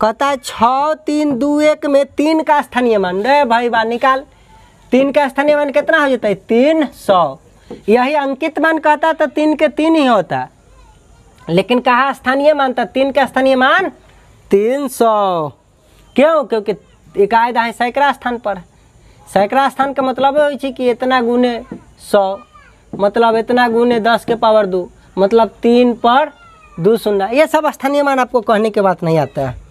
कहता है छः तीन, दो, एक में तीन का स्थानीय मान। रे भाई बा निकाल। तीन का स्थानीय मान कितना हो जाता है? तीन सौ। यही अंकित मान कहता तो तीन के तीन ही होता। लेकिन कहा स्थानीय मान था तीन का स्थानीय मान? तीन सौ। क्यों? क्योंकि इकाई दाएँ सैकड़ा स्थान पर। सैकड़ा स्थान का मतलब हो कि इतना गुने सौ। मतलब इतना गुने दस के पावर दो। मतलब तीन पर दो सुनना ये सब स्थानीय मान आपको कहने के बात नहीं आता। है